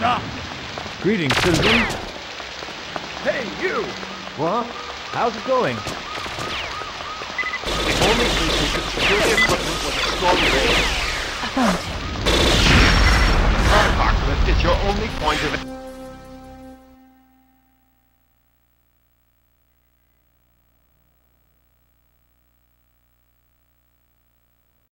Stop. Greetings, citizen. Hey, you! What? How's it going? If only we could secure the equipment with a strong rail. I found it. Is your only point of...